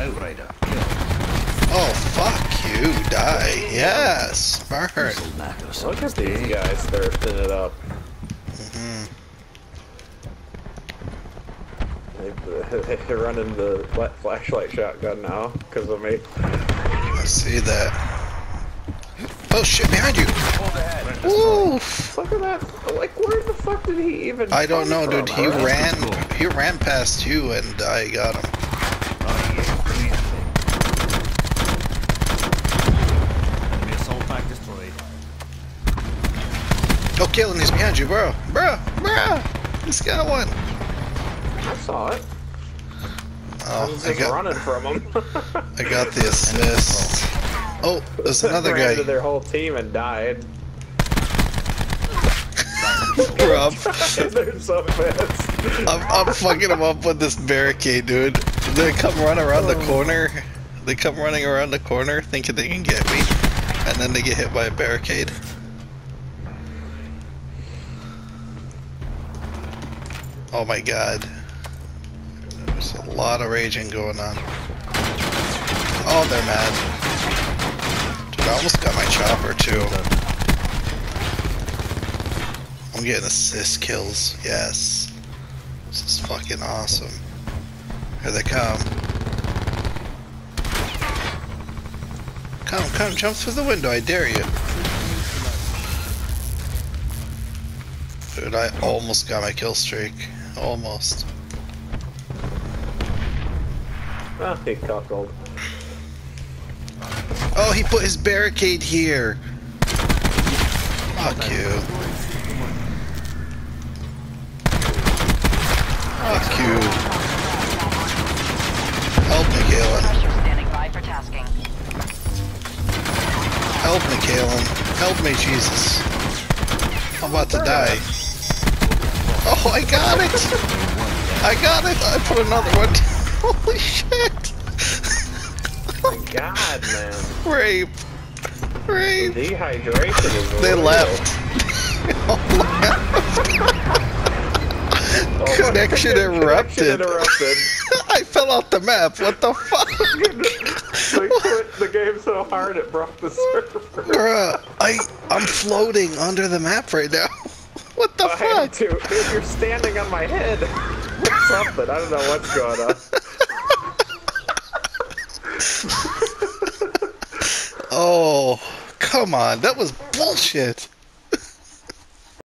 Outrider. Oh, fuck you. Die. Yes. Burn. This'll knack us Look at these today. guys thirsting it up. Mm-hmm. They, they're running the flashlight shotgun now because of me. I see that. Oh shit, behind you! Oof! Look at that! Like, where the fuck did he even? I don't know, from? dude. He Alright. ran. He ran past you, and I got him. Oh, killing he's behind you, bro, bro, bro. He's got one. I saw it. Oh, I Oh, was I just got, running from him. I got the assist. Oh, there's another Ran to guy. their whole team and died. I'm, They're so pissed. I'm, I'm fucking them up with this barricade, dude. They come run around the oh. corner. They come running around the corner, thinking they can get me, and then they get hit by a barricade. Oh my god. There's a lot of raging going on. Oh, they're mad. Dude, I almost got my chopper too. I'm getting assist kills. Yes. This is fucking awesome. Here they come. Come, come, jump through the window, I dare you. Dude, I almost got my kill streak. Almost. Ah, he cuckold. Oh, he put his barricade here. Fuck you. Fuck you. Help me, Galen. Pressure standing by for tasking. Help me, Kalen. Help me, Jesus. I'm about to die. Oh, I got it! I got it! I put another one. Holy shit! My God, man. Rape. Rape. Dehydration is They real. left. Oh, oh Connection Connection interrupted. interrupted. I fell off the map. What the fuck? they quit the game so hard it broke the server. Bruh, I I'm floating under the map right now. What the I fuck? to. Dude, you're standing on my head. Something. I don't know what's going on. Oh, come on. That was bullshit.